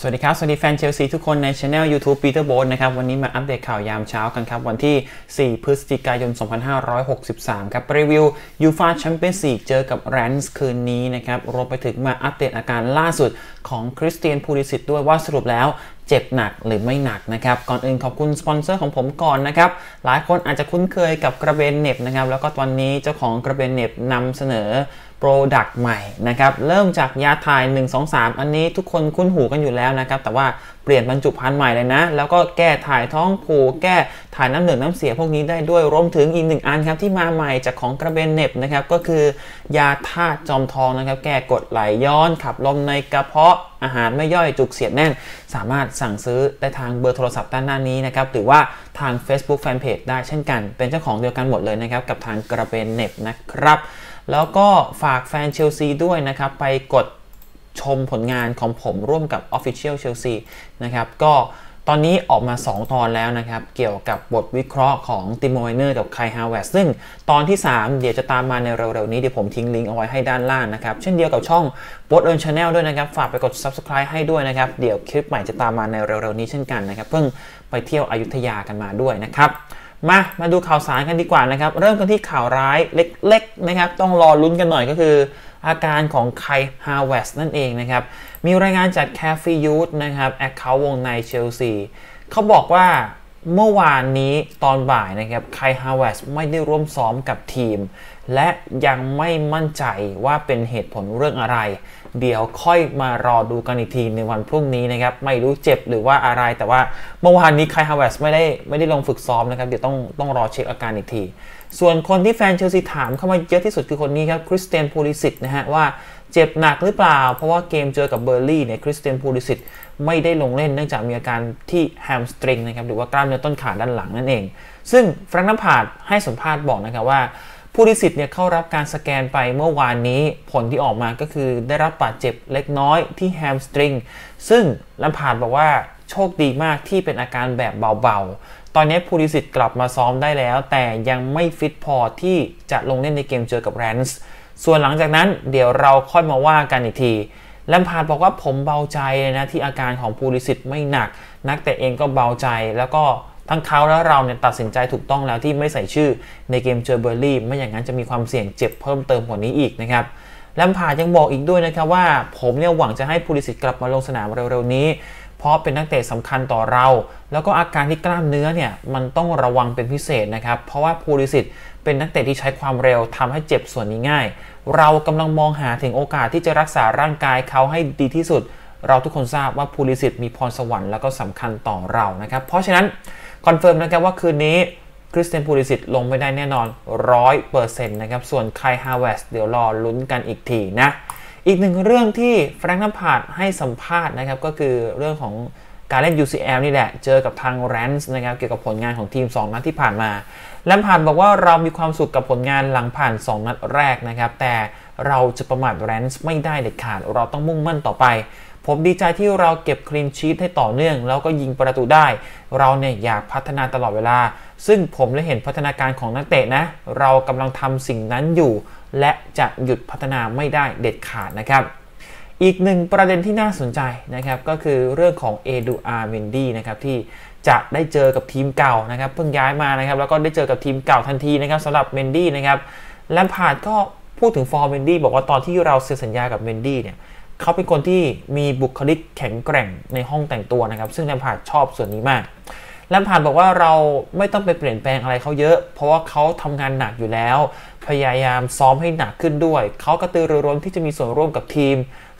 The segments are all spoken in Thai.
สวัสดีครับ สวัสดีแฟนเชลซีทุกคนในช anel YouTube Peter b o นะครับ วันนี้มาอัปเดตข่าวยามเช้ากันครับ วันที่ 4 พฤศจิกายน 2563 ครับ พรีวิวยูฟาแชมเปี้ยนส์ลีกเจอกับแรนส์คืนนี้นะครับ รวมไปถึงมาอัปเดตอาการล่าสุดของคริสเตียนพูลิสิตด้วยว่าสรุปแล้ว เจ็บหนักหรือไม่หนักนะครับ ก่อนอื่นขอบคุณสปอนเซอร์ของผมก่อนนะครับ หลายคนอาจจะคุ้นเคยกับกระเบนเน็บนะครับ แล้วก็ตอนนี้เจ้าของกระเบนเน็บนำเสนอโปรดักต์ใหม่นะครับ เริ่มจากยาถ่าย 1 2 3 อันนี้ทุกคนคุ้นหูกันอยู่แล้วนะครับ แต่ว่า เปลี่ยนบรรจุภัณฑ์ใหม่เลยนะ แล้วก็แก้ถ่ายท้องผูกแก้ถ่ายน้ำเหลืองน้ำเสียพวกนี้ได้ด้วยรวมถึงอีกหนึ่งอันครับที่มาใหม่จากของกระเบนเน็บนะครับก็คือยาธาตุจอมทองนะครับ แก้กดไหลย้อนขับลมในกระเพาะอาหารไม่ย่อยจุกเสียดแน่น สามารถสั่งซื้อได้ทางเบอร์โทรศัพท์ด้านหน้านี้นะครับหรือว่าทาง Facebook Fanpage ได้เช่นกัน เป็นเจ้าของเดียวกันหมดเลยนะครับกับทางกระเบนเน็บนะครับแล้วก็ฝากแฟนเชลซีด้วยนะครับไปกด ชมผลงานของผมร่วมกับ Official Chelsea นะครับก็ตอนนี้ออกมา 2 ตอนแล้วนะครับ เกี่ยวกับบทวิเคราะห์ของติโมแวร์เนอร์กับไคฮาแวร์ตซ์ซึ่งตอนที่ 3 เดี๋ยวจะตามมาในเร็วๆนี้ เดี๋ยวผมทิ้งลิงก์เอาไว้ให้ด้านล่างนะครับ เช่นเดียวกับช่อง b o t Earn Channel ด้วยนะครับ ฝากไปกด Subscribe ให้ด้วยนะครับ เดี๋ยวคลิปใหม่จะตามมาในเร็วๆนี้เช่นกันนะครับ เพิ่งไปเที่ยวอยุธยากันมาด้วยนะครับมา มาดูข่าวสารกันดีกว่านะครับ เริ่มกันที่ข่าวร้ายเล็กๆนะครับ ต้องรอลุ้นกันหน่อยก็คือ อาการของไคฮาแวร์ตซ์นั่นเองนะครับ มีรายงานจาก Carefree Youth นะครับ account วงในเชลซีเขาบอกว่าเมื่อวานนี้ตอนบ่ายนะครับไคฮาแวร์ตซ์ไม่ได้ร่วมซ้อมกับทีม และยังไม่มั่นใจว่าเป็นเหตุผลเรื่องอะไร เดี๋ยวค่อยมารอดูกันอีกทีในวันพรุ่งนี้นะครับ ไม่รู้เจ็บหรือว่าอะไร แต่ว่าเมื่อวานนี้ไคฮาแวร์ตซ์ไม่ได้ไม่ได้ลงฝึกซ้อมนะครับ เดี๋ยวต้องต้องรอเช็คอาการอีกทีส่วนคนที่แฟนเชลซีถามเข้ามาเยอะที่สุดคือคนนี้ครับคริสเตียนพูลิสิตนะฮะว่าเจ็บหนักหรือเปล่า เพราะว่าเกมเจอกับเบิร์นลีย์เนี่ยคริสเตียนพูลิสิตไม่ได้ลงเล่นเนื่องจากมีอาการที่ hamstring นะครับหรือว่ากล้ามเนื้อต้นขาด้านหลังนั่นเอง ซึ่งแฟรงค์แลมพาร์ดให้สัมภาษณ์บอกนะครับว่าพูลิสิตเนี่ยเข้ารับการสแกนไปเมื่อวานนี้ผลที่ออกมาก็คือได้รับบาดเจ็บเล็กน้อยที่ hamstringซึ่งแลมพาร์ดบอกว่าโชคดีมากที่เป็นอาการแบบเบา ตอนนี้พูลิสิตกลับมาซ้อมได้แล้ว แต่ยังไม่ฟิตพอที่จะลงเล่นในเกมเจอกับแรนส์ส่วนหลังจากนั้นเดี๋ยวเราค่อยมาว่ากันอีกทีแลมพาร์ดบอกว่าผมเบาใจเลยนะที่อาการของพูลิสิตไม่หนัก นักเตะเองก็เบาใจแล้วก็ทั้งเขาและเราเนี่ยตัดสินใจถูกต้องแล้วที่ไม่ใส่ชื่อในเกมเจอเบิร์นลีย์ไม่อย่างนั้นจะมีความเสี่ยงเจ็บเพิ่มเติมกว่านี้อีกนะครับแลมพาร์ดยังบอกอีกด้วยนะครับว่า ผมเนี่ยหวังจะให้พูลิสิตกลับมาลงสนามเร็วๆนี้ เพราะเป็นนักเตะสำคัญต่อเรา แล้วก็อาการที่กล้ามเนื้อเนี่ยมันต้องระวังเป็นพิเศษนะครับ เพราะว่าพูลิสิตเป็นนักเตะที่ใช้ความเร็วทำให้เจ็บส่วนนี้ง่าย เรากำลังมองหาถึงโอกาสที่จะรักษาร่างกายเขาให้ดีที่สุด เราทุกคนทราบว่าพูลิสิตมีพรสวรรค์แล้วก็สำคัญต่อเรานะครับ เพราะฉะนั้น confirm นะครับว่าคืนนี้คริสเตียนพูลิสิตลงไม่ได้แน่นอน 100%นะครับ ส่วนไค ฮาแวร์ตซ์เดี๋ยวรอลุ้นกันอีกทีนะ อีกหนึ่งเรื่องที่แฟรงค์ แลมพาร์ดให้สัมภาษณ์นะครับก็คือเรื่องของการเล่น UCL นี่แหละ เจอกับทางแรนส์นะครับเกี่ยวกับผลงานของทีม 2 นัดที่ผ่านมาแลมพาร์ดบอกว่าเรามีความสุขกับผลงานหลังผ่าน 2 นัดแรกนะครับ แต่เราจะประมาทแรนส์ไม่ได้เด็ดขาด เราต้องมุ่งมั่นต่อไป ผมดีใจที่เราเก็บ clean sheet ได้ต่อเนื่อง แล้วก็ยิงประตูได้ เราเนี่ยอยากพัฒนาตลอดเวลา ซึ่งผมได้เห็นพัฒนาการของนักเตะนะ เรากำลังทำสิ่งนั้นอยู่ และจะหยุดพัฒนาไม่ได้เด็ดขาดนะครับ อีกหนึ่งประเด็นที่น่าสนใจนะครับก็คือเรื่องของเอดูอาร์เมนดี้นะครับที่จะได้เจอกับทีมเก่านะครับเพิ่งย้ายมานะครับแล้วก็ได้เจอกับทีมเก่าทันทีนะครับสำหรับเมนดี้นะครับแลมพาร์ดก็พูดถึงฟอร์มเมนดี้บอกว่าตอนที่เราเซ็นสัญญากับเมนดี้เนี่ยเขาเป็นคนที่มีบุคลิกแข็งแกร่งในห้องแต่งตัวนะครับ ซึ่งแลมพาร์ดชอบส่วนนี้มาก แลมพาร์ดบอกว่าเราไม่ต้องไปเปลี่ยนแปลงอะไรเขาเยอะ เพราะว่าเขาทำงานหนักอยู่แล้ว พยายามซ้อมให้หนักขึ้นด้วย เขากระตือรือร้นที่จะมีส่วนร่วมกับทีม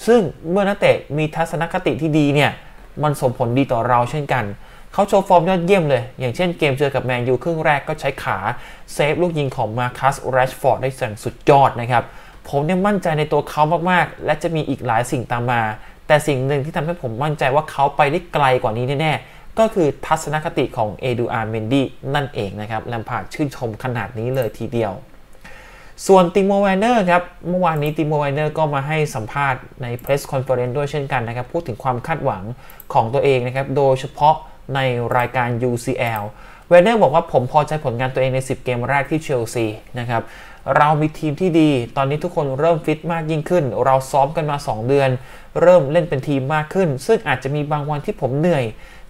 ซึ่งเมื่อนักเตะมีทัศนคติที่ดีเนี่ยมันส่งผลดีต่อเราเช่นกัน เขาโชว์ฟอร์มยอดเยี่ยมเลย อย่างเช่นเกมเจอกับแมนยูครึ่งแรกก็ใช้ขาเซฟลูกยิงของมาร์คัสแรชฟอร์ดได้อย่างสุดยอดนะครับ ผมเนี่ยมั่นใจในตัวเขามากๆ และจะมีอีกหลายสิ่งตามมา แต่สิ่งหนึ่งที่ทำให้ผมมั่นใจว่าเขาไปได้ไกลกว่านี้แน่ๆ ก็คือทัศนคติของเอดูอาร์เมนดี้นั่นเองนะครับแลมพาร์ดชื่นชมขนาดนี้เลยทีเดียว ส่วนติโมแวร์เนอร์ครับ เมื่อวานนี้ติโมแวร์เนอร์ก็มาให้สัมภาษณ์ใน press conference ด้วยเช่นกันนะครับ พูดถึงความคาดหวังของตัวเองนะครับ โดยเฉพาะในรายการ UCL แวร์เนอร์บอกว่าผมพอใจผลงานตัวเองใน 10 เกมแรกที่เชลซีนะครับเรามีทีมที่ดี ตอนนี้ทุกคนเริ่มฟิตมากยิ่งขึ้น เราซ้อมกันมา 2 เดือน เริ่มเล่นเป็นทีมมากขึ้น ซึ่งอาจจะมีบางวันที่ผมเหนื่อย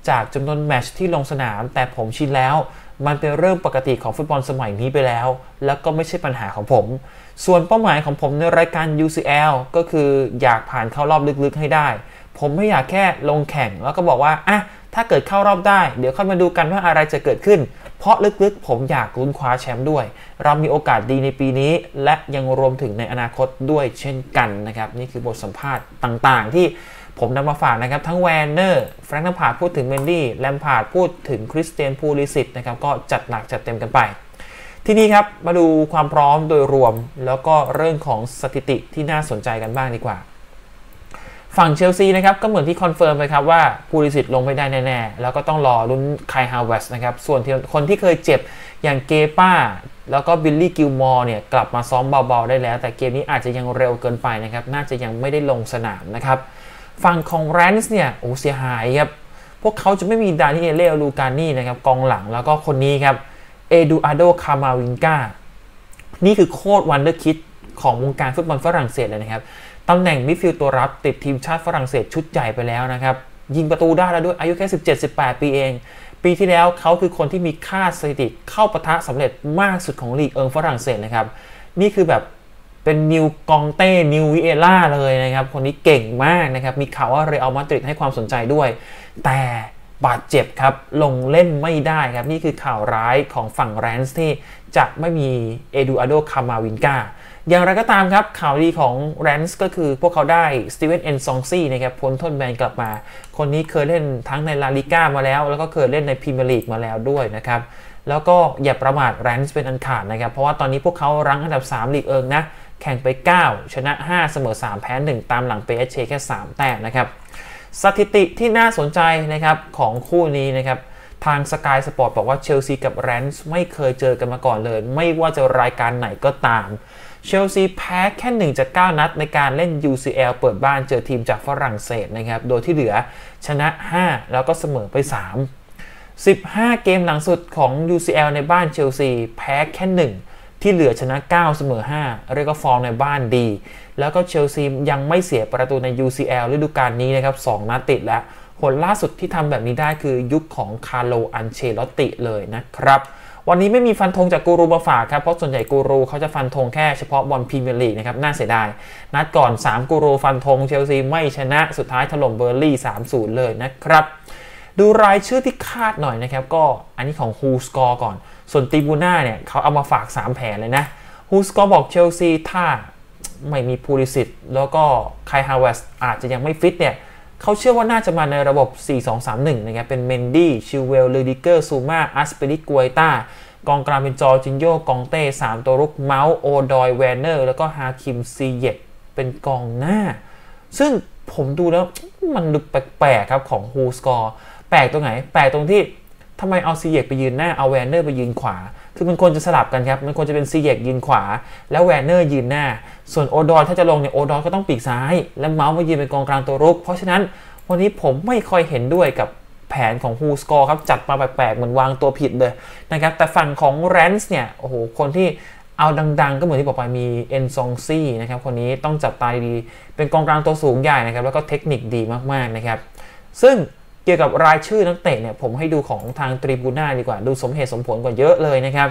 จากจำนวนแมตช์ที่ลงสนาม แต่ผมชินแล้ว มันเป็นเรื่องปกติของฟุตบอลสมัยนี้ไปแล้ว แล้วก็ไม่ใช่ปัญหาของผม ส่วนเป้าหมายของผมในรายการ UCL ก็คืออยากผ่านเข้ารอบลึกๆให้ได้ ผมไม่อยากแค่ลงแข่งแล้วก็บอกว่าอะถ้าเกิดเข้ารอบได้ เดี๋ยวค่อยมาดูกันว่าอะไรจะเกิดขึ้น เพราะลึกๆ ผมอยากลุ้นคว้าแชมป์ด้วย เรามีโอกาสดีในปีนี้ และยังรวมถึงในอนาคตด้วยเช่นกันนะครับ นี่คือบทสัมภาษณ์ต่างๆ ที่ ผมนำมาฝากนะครับ ทั้งแวร์เนอร์แฟรงค์ แลมพาร์ดพูดถึงเมนดี้แลมพาร์ดพูดถึงคริสเตียนพูลิซิชนะครับก็จัดหนักจัดเต็มกันไป ทีนี้ครับมาดูความพร้อมโดยรวม แล้วก็เรื่องของสถิติที่น่าสนใจกันบ้างดีกว่า ฝั่งเชลซีนะครับก็เหมือนที่ confirm ไปครับว่าพูลิซิชลงไม่ได้แน่ๆ แล้วก็ต้องรอลุ้นไคฮาแวร์ตซ์นะครับส่วนคนที่เคยเจ็บอย่างเกป้าแล้วก็บิลลี่กิลมอร์เนี่ยกลับมาซ้อมเบาๆได้แล้ว แต่เกมนี้อาจจะยังเร็วเกินไปนะครับน่าจะยังไม่ได้ลงสนามนะครับ ฝั่งของแรนส์เนี่ยโอ้เสียหายครับ พวกเขาจะไม่มีดานิเอเล รูกานี่นะครับกองหลังแล้วก็คนนี้ครับเอดูอาร์โดคามาวินก้านี่คือโคตร wonderkid ของวงการฟุตบอลฝรั่งเศสเลยนะครับตำแหน่งมิดฟิลด์ตัวรับติดทีมชาติฝรั่งเศสชุดใหญ่ไปแล้วนะครับ ยิงประตูได้แล้วด้วยอายุแค่ 17-18 ปีเอง ปีที่แล้วเขาคือคนที่มีค่าสถิติเข้าปะทะสำเร็จมากสุดของลีกเอิงฝรั่งเศสนะครับ นี่คือแบบ เป็นนิวกองเต้ นิววิเอล่าเลยนะครับ คนนี้เก่งมากนะครับ มีข่าวว่าเรอัลมาดริดให้ความสนใจด้วย แต่บาดเจ็บครับ ลงเล่นไม่ได้ครับ นี่คือข่าวร้ายของฝั่งแรนส์ที่จะไม่มีเอดูอาร์โดคามาวินก้าอย่างไรก็ตามครับ ข่าวดีของแรนส์ก็คือพวกเขาได้สตีเวนเอ็นซองซี่นะครับพ้นโทษแบนกลับมา คนนี้เคยเล่นทั้งในลาลิก้ามาแล้ว แล้วก็เคยเล่นในพรีเมียร์ลีกมาแล้วด้วยนะครับแล้วก็อย่าประมาทแรนส์เป็นอันขาดนะครับ เพราะว่าตอนนี้พวกเขารั้งอันดับ 3 ลีกเอิงนะ แข่งไป 9 ชนะ 5 เสมอ 3 แพ้ 1 ตามหลังเปแอสเชแค่ 3 แต้มนะครับสถิติที่น่าสนใจนะครับของคู่นี้นะครับทางสกายสปอร์ตบอกว่าเชลซีกับแรนส์ไม่เคยเจอกันมาก่อนเลย ไม่ว่าจะรายการไหนก็ตาม เชลซีแพ้แค่ 1 จาก 9 นัดในการเล่น UCL เปิดบ้านเจอทีมจากฝรั่งเศสนะครับ โดยที่เหลือชนะ 5 แล้วก็เสมอไป 3 15 เกมหลังสุดของ UCL ในบ้านเชลซีแพ้แค่ 1 ที่เหลือชนะ 9 เสมอ 5 เรียกว่าฟอร์มในบ้านดี แล้วก็เชลซียังไม่เสียประตูใน UCL ฤดูกาลนี้นะครับ 2 นัดติดแล้วหนล่าสุดที่ทำแบบนี้ได้คือยุคของคาร์โล อันเชลอตติเลยนะครับ วันนี้ไม่มีฟันธงจากกูรูมาฝากครับ เพราะส่วนใหญ่กูรูเขาจะฟันธงแค่เฉพาะบอลพรีเมียร์ลีกนะครับ น่าเสียดาย นัดก่อน 3 กูรูฟันธงเชลซีไม่ชนะสุดท้ายถล่มเบิร์นลีย์ 3-0 เลยนะครับ ดูรายชื่อที่คาดหน่อยนะครับ ก็อันนี้ของฮูสกอร์ก่อน ส่วนตรีบูน่าเนี่ยเขาเอามาฝาก 3 แผนเลยนะฮูสกอร์บอกเชลซีถ้าไม่มีพูลิซิชแล้วก็ไคฮาแวร์ตซ์อาจจะยังไม่ฟิตเนี่ยเขาเชื่อว่าน่าจะมาในระบบ 4-2-3-1 นะครับ เป็นเมนดี้ ชิลเวลล์ รูดิเกอร์ ซูมาอัซปิลิกวยต้ากองกลางเป็นจอร์จินโญ่ ก็องเต้ 3 ตัวรุก เมาท์ โอดอย แวร์เนอร์ แล้วก็ฮาคิม ซีเยกเป็นกองหน้า ซึ่งผมดูแล้วมันดูแปลกๆครับของฮูสกอร์ แปลกตรงไหน แปลกตรงที่ ทำไมเอาซีเยกไปยืนหน้าเอาแวร์เนอร์ไปยืนขวา คือมันควรจะสลับกันครับ มันควรจะเป็นซีเยกยืนขวา แล้วแวร์เนอร์ยืนหน้า ส่วนโอดอยถ้าจะลงเนี่ยโอดอยก็ต้องปีกซ้าย แล้วเมาท์มายืนเป็นกองกลางตัวรุก เพราะฉะนั้นวันนี้ผมไม่ค่อยเห็นด้วยกับแผนของฮูสกอร์ครับ จัดมาแปลกๆ เหมือนวางตัวผิดเลยนะครับ แต่ฝั่งของแรนส์เนี่ย โอ้โห คนที่เอาดังๆ ก็เหมือนที่บอกไปมีเอ็นซองซี่นะครับ คนนี้ต้องจับตาดี เป็นกองกลางตัวสูงใหญ่นะครับ แล้วก็เทคนิคดีมากๆนะครับ ซึ่ง เกี่ยวกับรายชื่อนักเตะเนี่ยผมให้ดูของทางตรีบูน่าดีกว่าดูสมเหตุสมผลกว่าเยอะเลยนะครับ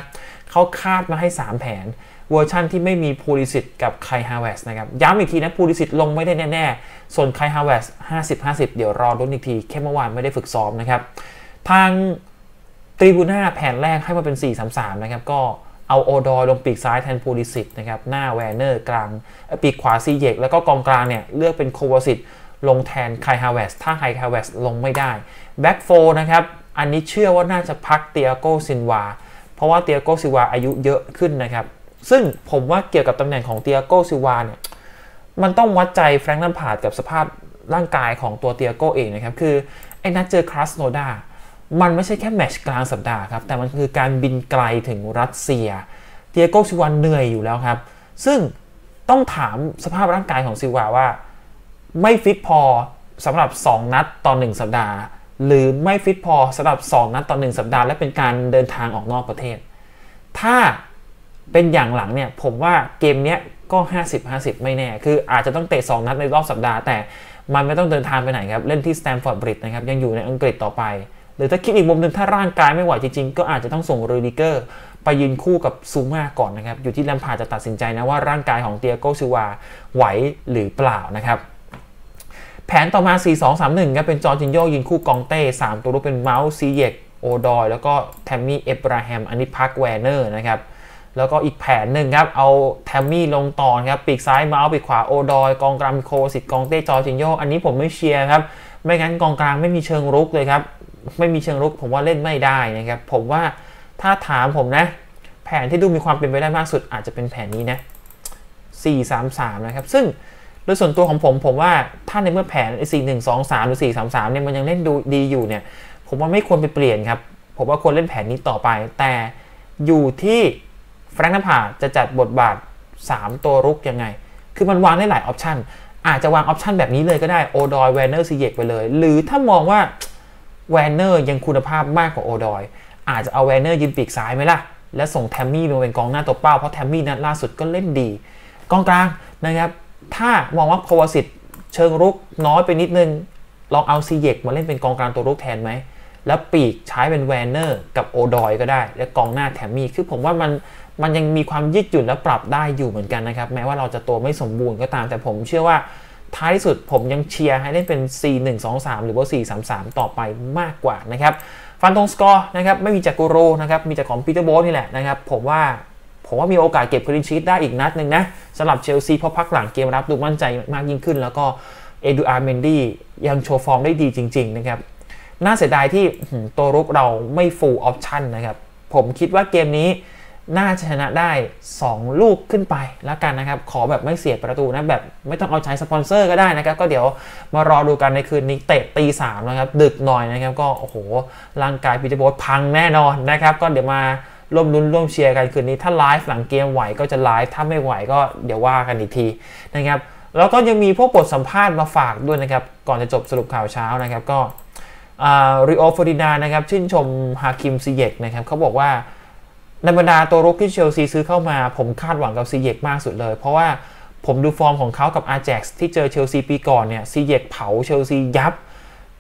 เขาคาดมาให้ 3 แผนเวอร์ชั่นที่ไม่มีพูลิซิชกับไคฮาแวร์ตซ์นะครับย้ำอีกทีนะพูลิซิชลงไม่ได้แน่ๆ ส่วนไคฮาแวร์ตซ์ 50-50 เดี๋ยวรอลุ้นอีกที แค่เมื่อวานไม่ได้ฝึกซ้อมนะครับ ทางตรีบูน่าแผนแรกให้มาเป็น 4-3-3 นะครับ ก็เอาโอดอยลงปีกซ้ายแทนพูลิซิชนะครับ หน้าแวร์เนอร์กลาง ปีกขวาซีเยกแล้วก็กองกลางเนี่ย เลือกเป็นโควาซิช ลงแทนไคฮาแวร์ตซ์ ถ้าไคฮาแวร์ตซ์ลงไม่ได้back four นะครับ อันนี้เชื่อว่าน่าจะพักเตียโกซิวา เพราะว่าเตียโกซิวาอายุเยอะขึ้นนะครับ ซึ่งผมว่าเกี่ยวกับตำแหน่งของเตียโกซิวาเนี่ยมันต้องวัดใจแฟรงค์ลัมพาร์ดกับสภาพร่างกายของตัวเตียโกเองนะครับ คือ ไอ้นัดเจอคราสโนดามันไม่ใช่แค่แมตช์กลางสัปดาห์ครับ แต่มันคือการบินไกลถึงรัสเซีย เตียโกซิวาเหนื่อยอยู่แล้วครับ ซึ่งต้องถามสภาพร่างกายของซิวาว่า ไม่ฟิตพอสำหรับ 2 นัดต่อ 1 สัปดาห์ หรือไม่ฟิตพอสำหรับ 2 นัดต่อ 1 สัปดาห์ และเป็นการเดินทางออกนอกประเทศ ถ้าเป็นอย่างหลังเนี่ยผมว่าเกมเนี้ยก็ 50-50 ไม่แน่ คืออาจจะต้องเตะ 2 นัดในรอบสัปดาห์ แต่มันไม่ต้องเดินทางไปไหนครับ เล่นที่สแตมฟอร์ดบริดจ์นะครับ ยังอยู่ในอังกฤษต่อไป หรือถ้าคิดอีกมุมหนึ่งถ้าร่างกายไม่ไหวจริงๆ ก็อาจจะต้องส่งรูดิเกอร์ ไปยืนคู่กับซูมาก่อนนะครับ อยู่ที่แลมพาร์ดจะตัดสินใจนะว่าร่างกายของเตียโกซิวาไหวหรือเปล่านะครับ แผนต่อมา 4-2-3-1ครับเป็นจอร์จินโยยิงคู่กองเต้ 3 ตัวรุกเป็นเมาส์ซีเยกโอดอย แล้วก็แทมมี่เอบราฮัมอันนี้พักแวนเนอร์นะครับแล้วก็อีกแผนหนึ่งครับ เอาแทมมี่ลงต่อครับ ปีกซ้ายเมาส์ปีกขวาโอดอย กองกลางโควาสิตกองเต้จอร์จินโย อันนี้ผมไม่เชียร์ครับ ไม่งั้นกองกลางไม่มีเชิงรุกเลยครับ ไม่มีเชิงรุกผมว่าเล่นไม่ได้นะครับ ผมว่าถ้าถามผมนะ แผนที่ดูมีความเป็นไปได้มากสุดอาจจะเป็นแผนนี้นะ 4-3-3 นะครับ ซึ่ง โดยส่วนตัวของผมผมว่าถ้าในเมื่อแผน 4 1 2 3 หรือ 4 3 3 เนี่ยมันยังเล่นดูดีอยู่เนี่ย ผมว่าไม่ควรไปเปลี่ยนครับ ผมว่าควรเล่นแผนนี้ต่อไป แต่อยู่ที่แฟรงค์แลมพาร์ดจะจัดบทบาท 3 ตัวรุกยังไง คือมันวางได้หลาย option อาจจะวาง option แบบนี้เลยก็ได้โอดอยแวนเนอร์ซีเยกไปเลย หรือถ้ามองว่าแวนเนอร์ยังคุณภาพมากกว่าโอดอยอาจจะเอาแวนเนอร์ยืนปีกซ้ายไหมล่ะ และส่งแทมมี่มาเป็นกองหน้าตัวเป้า เพราะแทมมี่นัดล่าสุดก็เล่นดี กองกลางนะครับ ถ้ามองว่าโควาสิตเชิงรุกน้อยไปนิดนึง ลองเอาซีเยกมาเล่นเป็นกองกลางตัวรุกแทนไหม แล้วปีกใช้เป็นแวนเนอร์กับโอดอยก็ได้ และกองหน้าแทมมี่ คือผมว่ามันมันยังมีความยืดหยุ่นและปรับได้อยู่เหมือนกันนะครับ แม้ว่าเราจะตัวไม่สมบูรณ์ก็ตาม แต่ผมเชื่อว่าท้ายที่สุดผมยังเชียร์ให้เล่นเป็น 4 1 2 3 หรือว่า 4 3 3 ต่อไปมากกว่านะครับ ฟันธงสกอร์นะครับไม่มีจากกูรูนะครับมีจากของปีเตอร์โบสนี่แหละนะครับผมว่า ผมว่ามีโอกาสเก็บ clean sheet ได้อีกนัดหนึ่งนะสำหรับเชลซีเพราะพักหลังเกมรับดูมั่นใจมากยิ่งขึ้น แล้วก็เอดูอาร์เมนดี้ยังโชว์ฟอร์มได้ดีจริง ๆ นะครับ น่าเสียดายที่ตัวรุกเราไม่ full option นะครับ ผมคิดว่าเกมนี้น่าจะชนะได้ 2 ลูกขึ้นไปแล้วกันนะครับ ขอแบบไม่เสียประตูนะแบบไม่ต้องเอาใช้สปอนเซอร์ก็ได้นะครับ ก็เดี๋ยวมารอดูกันในคืนนี้เตะตีสามนะครับ ดึกหน่อยนะครับ ก็โอ้โหร่างกายปีเตอร์โบสพังแน่นอนนะครับ ก็เดี๋ยวมา ร่วมลุ้นร่วมเชียร์กันคืนนี้ ถ้าไลฟ์หลังเกมไหวก็จะไลฟ์ถ้าไม่ไหวก็เดี๋ยวว่ากันอีกทีนะครับแล้วก็ยังมีพวกบทสัมภาษณ์มาฝากด้วยนะครับ ก่อนจะจบสรุปข่าวเช้านะครับก็ริโอเฟอร์ดินานด์นะครับชื่นชมฮาคิมซีเยกนะครับเขาบอกว่าในบรรดาตัวรุกที่เชลซีซื้อเข้ามา ผมคาดหวังกับซีเยกมากสุดเลย เพราะว่าผมดูฟอร์มของเขากับอาแจ็กซ์ที่เจอเชลซีปีก่อนเนี่ยซีเยกเผาเชลซียับ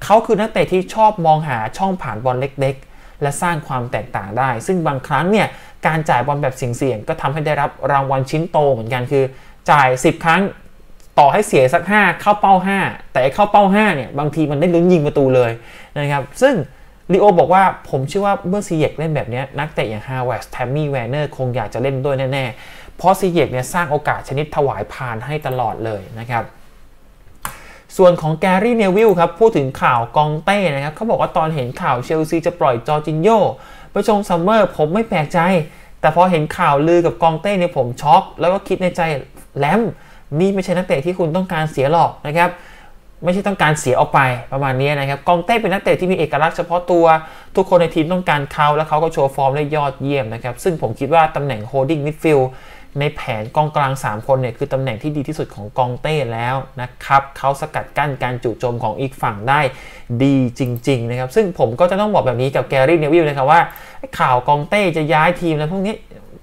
เขาคือนักเตะที่ชอบมองหาช่องผ่านบอลเล็กๆ และสร้างความแตกต่างได้ ซึ่งบางครั้งเนี่ยการจ่ายบอลแบบเสี่ยงๆก็ทำให้ได้รับรางวัลชิ้นโตเหมือนกันคือ จ่าย 10 ครั้งต่อให้เสียสัก 5 เข้าเป้า 5 แต่เข้าเป้า5เนี่ยบางทีมันได้ลุ้นยิงประตูเลยนะครับซึ่งริโอบอกว่าผมเชื่อว่าเมื่อซีเยกเล่นแบบนี้นักเตะอย่างฮาแวร์ตซ์แทมมี่แวนเนอร์คงอยากจะเล่นด้วยแน่ๆ เพราะซีเยกเนี่ยสร้างโอกาสชนิดถวายพานให้ตลอดเลยนะครับ ส่วนของแกรี่เนวิลครับพูดถึงข่าวกองเต้นะครับเขาบอกว่าตอนเห็นข่าวเชลซีจะปล่อยจอร์จินโยไปช่วงซัมเมอร์ผมไม่แปลกใจ แต่พอเห็นข่าวลือกับกองเต้เนี่ยผมช็อก แล้วก็คิดในใจแลมนี่ไม่ใช่นักเตะที่คุณต้องการเสียหรอกนะครับไม่ใช่ต้องการเสียออกไปประมาณนี้นะครับกองเต้เป็นนักเตะที่มีเอกลักษณ์เฉพาะตัวทุกคนในทีมต้องการเขาแล้วเขาก็โชว์ฟอร์มได้ยอดเยี่ยมนะครับซึ่งผมคิดว่าตำแหน่ง holding midfield ในแผนกองกลาง 3 คนเนี่ยคือตำแหน่งที่ดีที่สุดของกองเต้แล้วนะครับเขาสกัดกั้นการจู่โจมของอีกฝั่งได้ดีจริงๆนะครับซึ่งผมก็จะต้องบอกแบบนี้กับแกรี่เนวิลนะครับว่าข่าวกองเต้จะย้ายทีมแล้วพวกนี้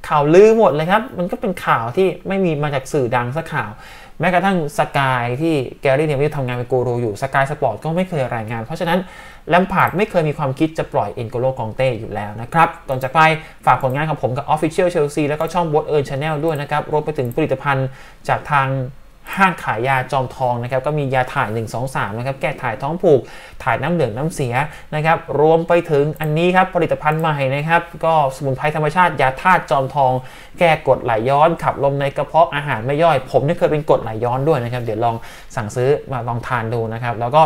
ข่าวลือหมดเลยครับมันก็เป็นข่าวที่ไม่มีมาจากสื่อดังสักข่าว แม้กระทั่งสกายที่แกรี่เนวิลทำงานเป็นกูรูอยู่สกายสปอร์ตก็ไม่เคยรายงาน เพราะฉะนั้น แลมพาร์ดไม่เคยมีความคิดจะปล่อยเอ็นโกโลกองเต้อยู่แล้วนะครับก่อนจะไปฝากผลงานของผมกับ Official Chelsea แล้วก็ช่องบอสเอิร์นชาแนลด้วยนะครับรวมไปถึงผลิตภัณฑ์จากทางห้างขายยาจอมทองนะครับก็มียาถ่าย 1 2 3นะครับแก้ถ่ายท้องผูก ถ่ายน้ำเหลืองน้ำเสียนะครับรวมไปถึงอันนี้ครับผลิตภัณฑ์ใหม่นะครับก็สมุนไพรธรรมชาติยาธาตุจอมทอง แก้กดไหลย้อน ขับลมในกระเพาะอาหารไม่ย่อย ผมนี่เคยเป็นกดไหลย้อนด้วยนะครับ เดี๋ยวลองสั่งซื้อมาลองทานดูนะครับแล้วก็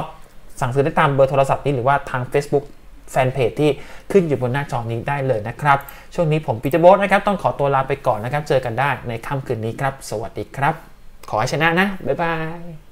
สั่งซื้อได้ตามเบอร์โทรศัพท์นี้หรือว่าทาง Facebook แฟนเพจที่ขึ้นอยู่บนหน้าจอนี้ได้เลยนะครับ ช่วงนี้ผมปีเตอร์โบสนะครับ ต้องขอตัวลาไปก่อนนะครับ เจอกันได้ในค่ำคืนนี้ครับ สวัสดีครับ ขอให้ชนะนะ บ๊ายบาย